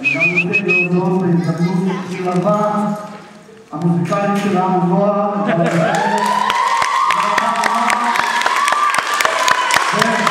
אני גם רוצה להודות בהזדמנות לשיר הבא, המוזיקלית של נועה, וכל